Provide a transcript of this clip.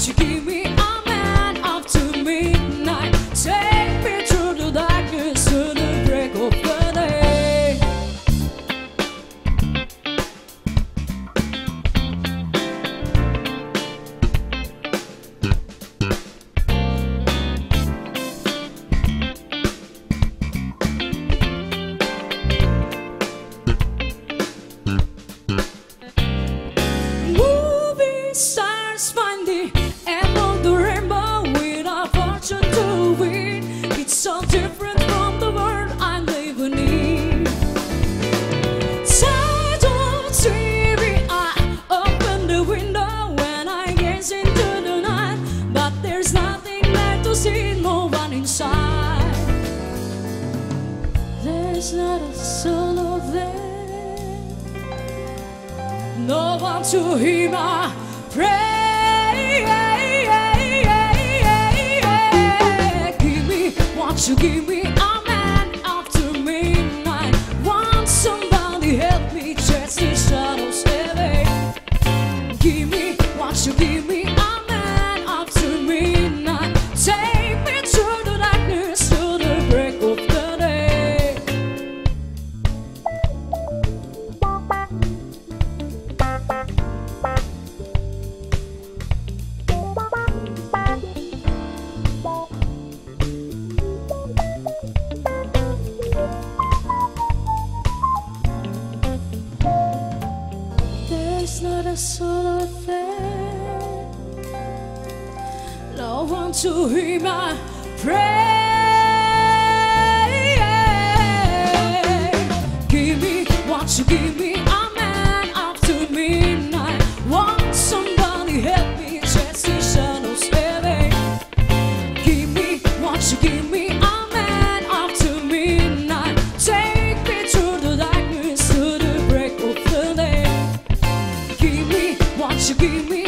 you give me, a man up to midnight. Take me through the darkness to the break of the day. Movie stars so different from the world I'm living in. Tired of TV, I open the window when I gaze into the night, but there's nothing left to see, no one inside. There's not a soul of there. No one to hear my prayer. What you give A soul. No one to hear my prayer. You give me,